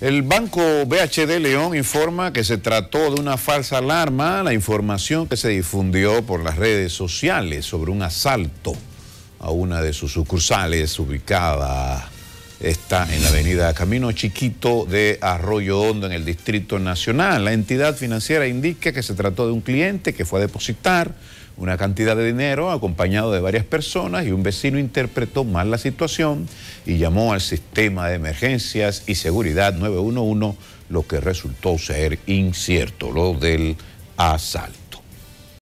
El banco BHD León informa que se trató de una falsa alarma, la información que se difundió por las redes sociales sobre un asalto a una de sus sucursales ubicada está en la avenida Camino Chiquito de Arroyo Hondo en el Distrito Nacional. La entidad financiera indica que se trató de un cliente que fue a depositar una cantidad de dinero acompañado de varias personas y un vecino interpretó mal la situación y llamó al sistema de emergencias y seguridad 911, lo que resultó ser incierto, lo del asalto.